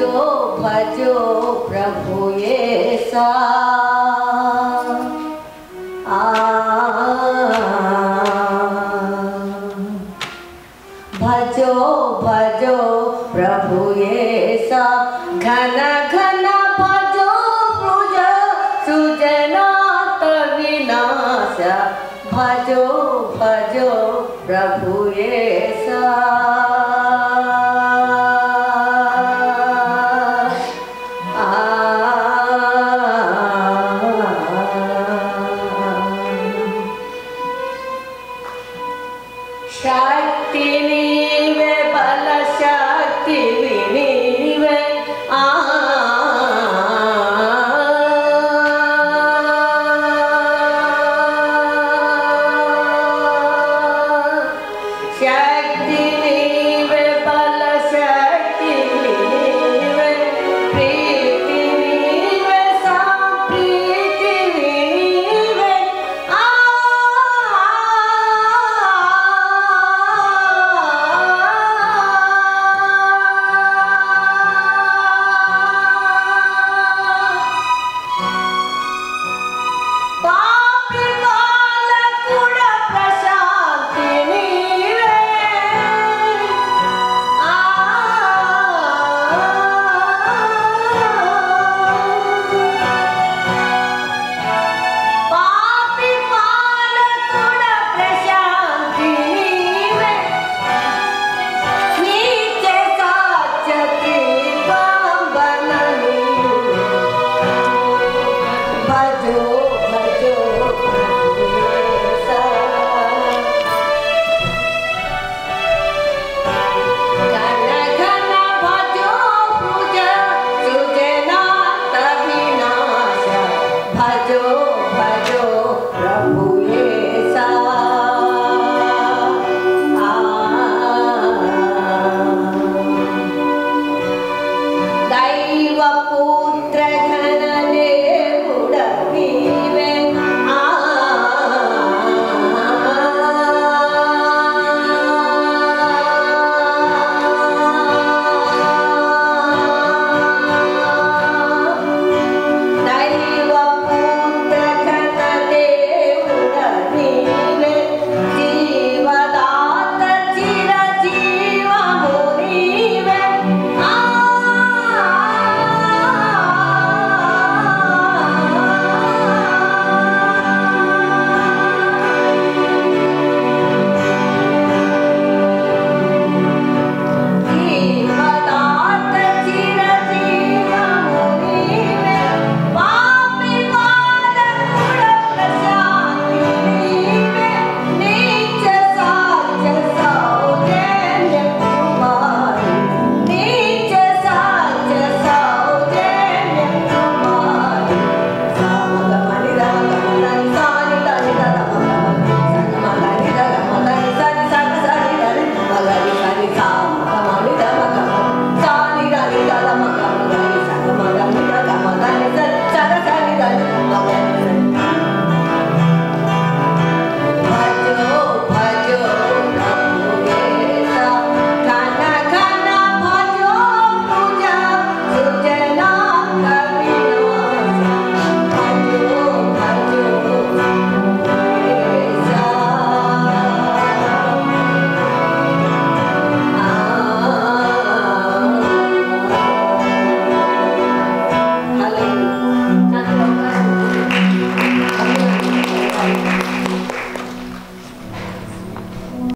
भजो भजो प्रभुये सा भजो भजो प्रभुये घन घन भजो सुजनातविनाश भजो